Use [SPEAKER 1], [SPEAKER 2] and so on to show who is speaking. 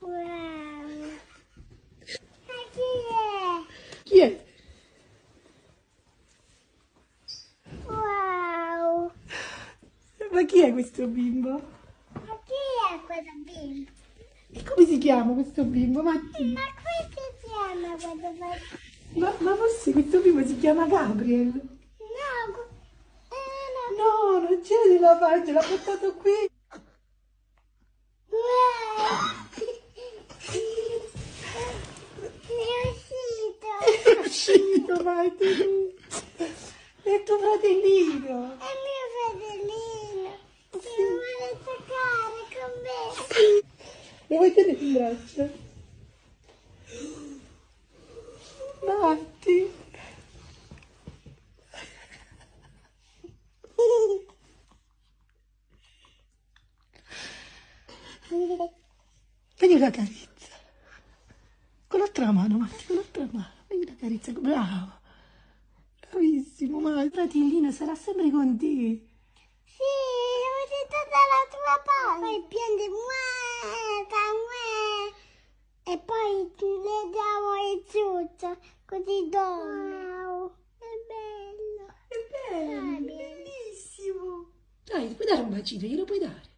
[SPEAKER 1] Wow. Ma chi è?
[SPEAKER 2] Chi è?
[SPEAKER 1] Wow.
[SPEAKER 2] Ma chi è questo bimbo?
[SPEAKER 1] Ma chi è questo bimbo?
[SPEAKER 2] E come si chiama questo bimbo? Matti?
[SPEAKER 1] Ma come si chiama questo bimbo?
[SPEAKER 2] Ma, ma forse questo bimbo si chiama Gabriel?
[SPEAKER 1] No, eh, no.
[SPEAKER 2] No, non c'è nella pagina, l'ha portato qui.
[SPEAKER 1] Wow. È uscito.
[SPEAKER 2] È uscito, Matti. È tuo fratellino.
[SPEAKER 1] È mio fratellino. Che vuole giocare con me.
[SPEAKER 2] Lo vuoi tenere in braccio? Matti. Vedi una carezza. Con l'altra mano, Matti, con l'altra mano. Carezza. Bravo. Bravissimo, ma il fratellino sarà sempre con te.
[SPEAKER 1] Sì, ho sentito dalla tua parte. Poi piange mueta, mueta. E poi le diamo il ciuccio, così dorme. Wow, è bello.
[SPEAKER 2] È bello,
[SPEAKER 1] Dai.
[SPEAKER 2] bellissimo. Dai, puoi dare un bacino, glielo puoi dare?